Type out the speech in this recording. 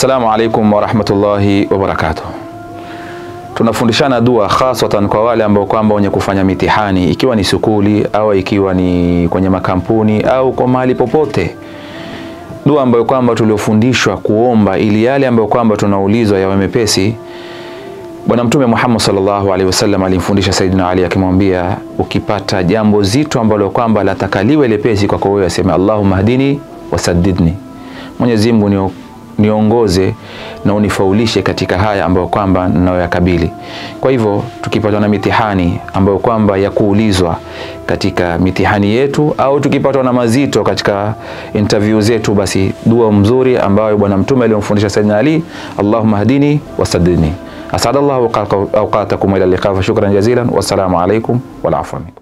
Assalamu alaikum warahmatullahi wabarakatuh. Tunafundishana dua hasatan kwa wale ambao kwamba wenye kufanya mitihani, ikiwa ni sukuli au ikiwa ni kwenye makampuni au kwa mahali popote, dua ambayo kwamba tuliofundishwa kuomba ili yale ambayo kwamba tunaulizwa yawe mepesi. Bwana Mtume Muhammad sallallahu alaihi wasallam alimfundisha Saidina Ali akimwambia, ukipata jambo zito ambalo kwamba latakaliwe lepesi kwako wewe, aseme Allahumma hdini wasaddidni, Mwenyezi Mungu niongoze na unifaulishe katika haya ambayo kwamba ninayoyakabili. Kwa hivyo tukipatwa na mitihani ambayo kwamba ya kuulizwa katika mitihani yetu au tukipatwa na mazito katika interview zetu, basi dua mzuri ambayo bwana mtume aliyomfundisha Sayyidina Ali, Allahumma hadini wasaddidni. Asadallahu awqatakum ila liqa, shukran jazilan, wassalamu alaikum wal afwa minkum.